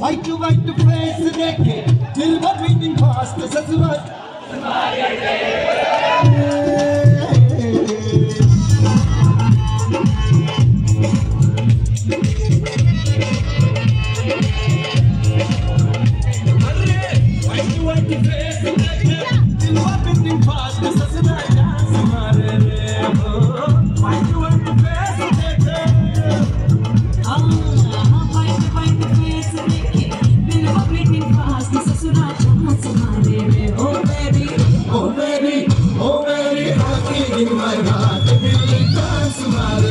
white white face देखे दिल भर बीटिंग फास्ट ससुरा वाइट dance, my